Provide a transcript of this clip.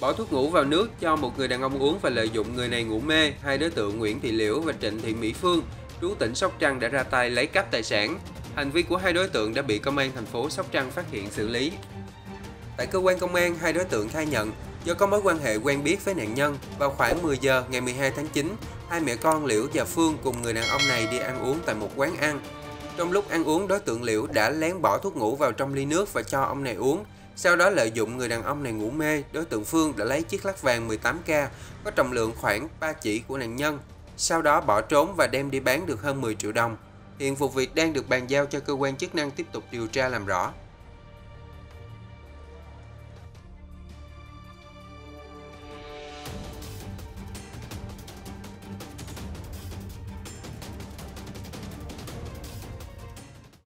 Bỏ thuốc ngủ vào nước cho một người đàn ông uống và lợi dụng người này ngủ mê, hai đối tượng Nguyễn Thị Liễu và Trịnh Thị Mỹ Phương, trú tỉnh Sóc Trăng đã ra tay lấy cắp tài sản. Hành vi của hai đối tượng đã bị công an thành phố Sóc Trăng phát hiện xử lý. Tại cơ quan công an, hai đối tượng khai nhận do có mối quan hệ quen biết với nạn nhân, vào khoảng 10 giờ ngày 12 tháng 9, hai mẹ con Liễu và Phương cùng người đàn ông này đi ăn uống tại một quán ăn. Trong lúc ăn uống, đối tượng Liễu đã lén bỏ thuốc ngủ vào trong ly nước và cho ông này uống. Sau đó lợi dụng người đàn ông này ngủ mê, đối tượng Phương đã lấy chiếc lắc vàng 18K có trọng lượng khoảng 3 chỉ của nạn nhân. Sau đó bỏ trốn và đem đi bán được hơn 10 triệu đồng. Hiện vụ việc đang được bàn giao cho cơ quan chức năng tiếp tục điều tra làm rõ.